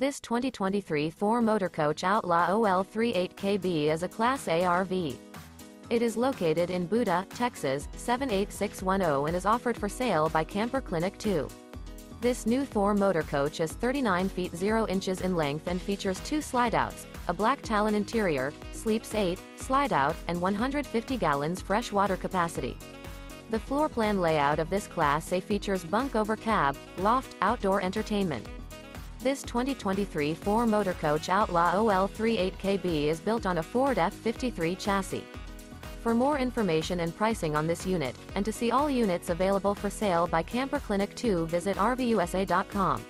This 2023 Thor Motor Coach Outlaw OL38KB is a Class A RV. It is located in Buda, Texas, 78610 and is offered for sale by Camper Clinic 2. This new Thor motor coach is 39 feet 0 inches in length and features two slide-outs, a black talon interior, sleeps 8, slide-out, and 150 gallons fresh water capacity. The floor plan layout of this Class A features bunk over cab, loft, outdoor entertainment. This 2023 Thor Motor Coach Outlaw OL38KB is built on a Ford F53 chassis. For more information and pricing on this unit, and to see all units available for sale by Camper Clinic 2 visit RVUSA.com.